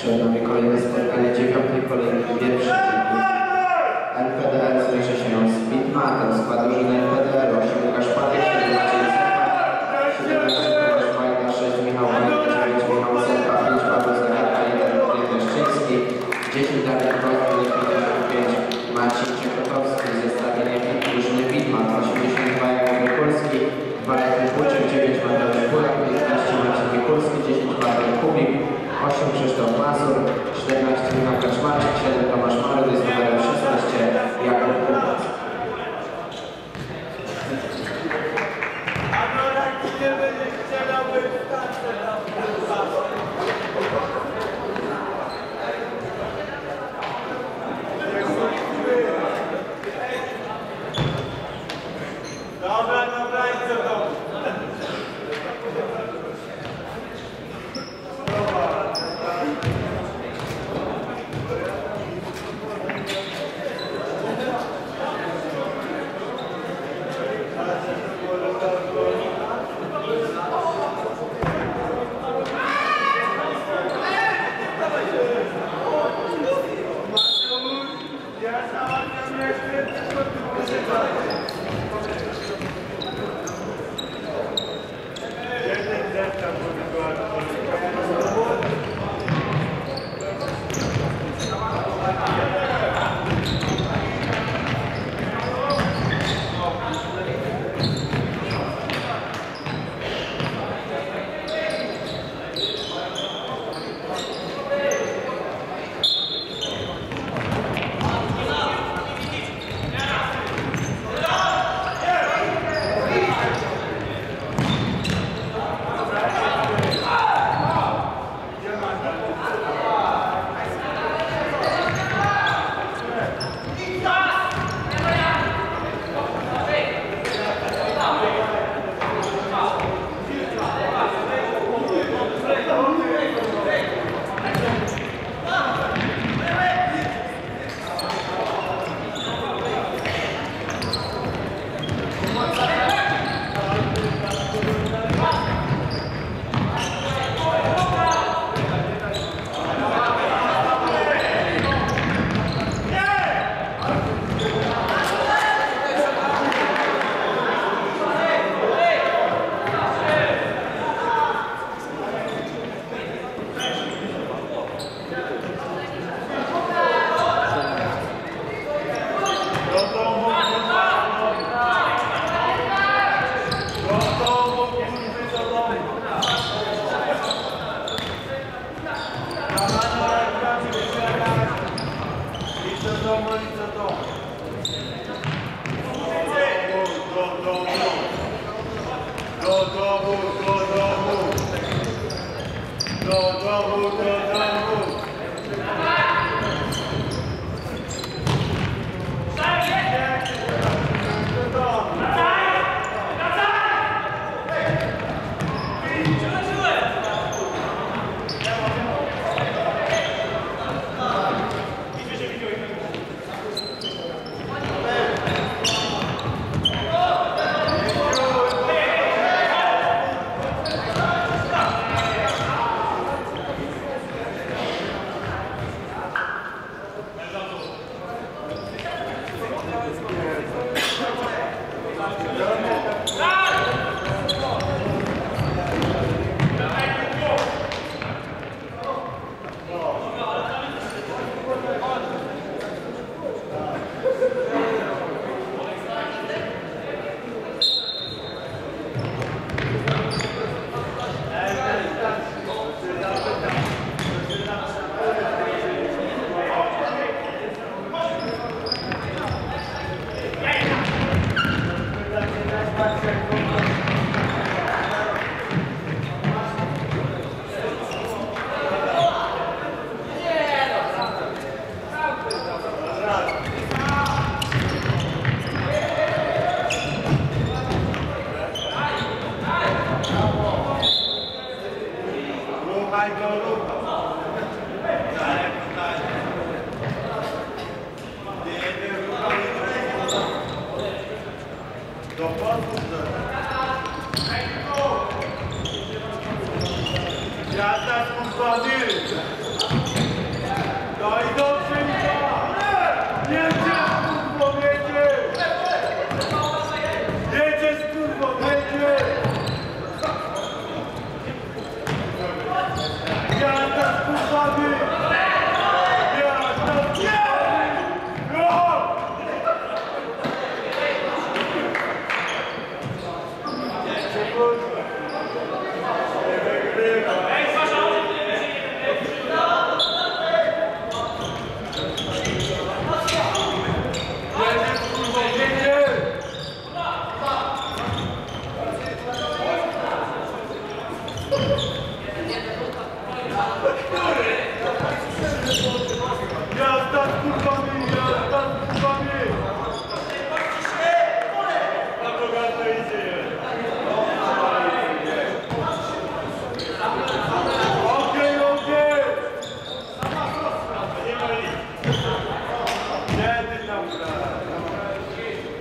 Przed nami kolejne spotkanie dziewiątej kolejki pierwszej. NPDR zmierzy się z Bitmatem, skład drużyny NPDR, 8 Łukasz Padek, 7 Maciej Zepa, 17 Tomasz Majda, 6 Michał Majda, 9 Michał Zepa, 5 Paweł Zaraka, 1 Andrzej Leszczyński, 10 Daniel Kowal, 8 Krzysztof Mazur, 14 Michał Kaczmarczyk, 7 Tomasz Marody z numerem Michael Lupa.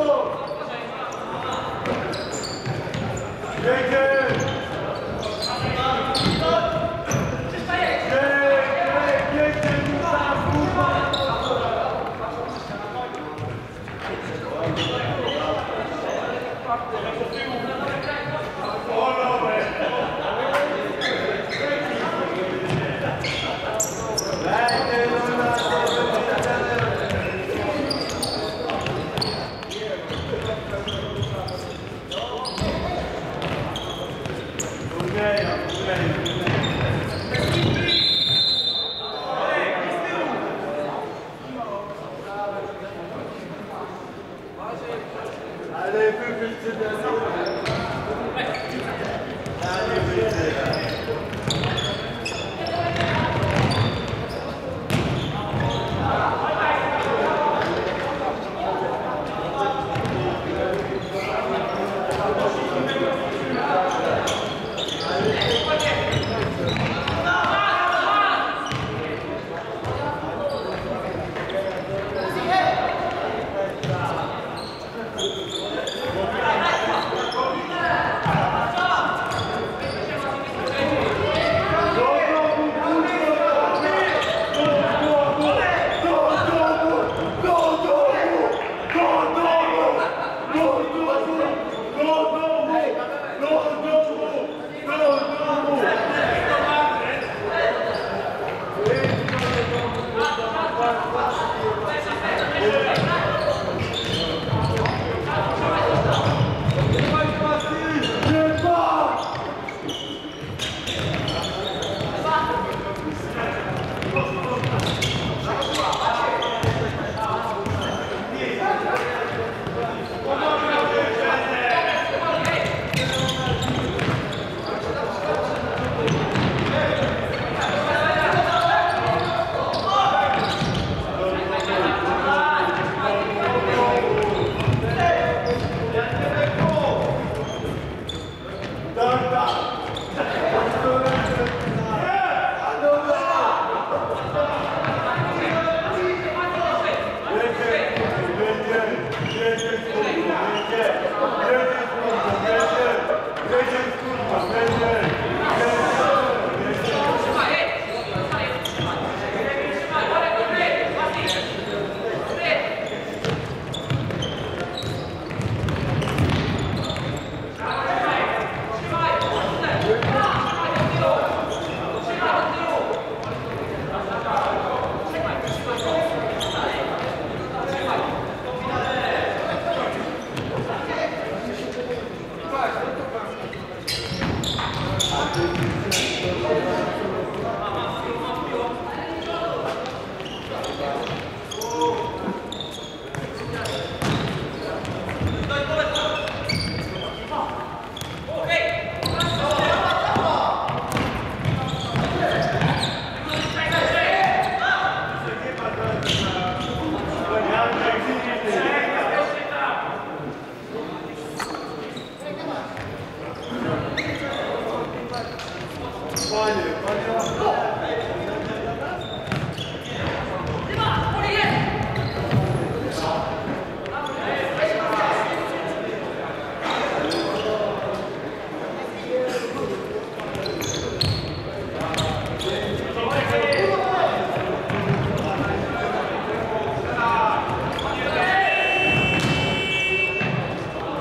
Vamos!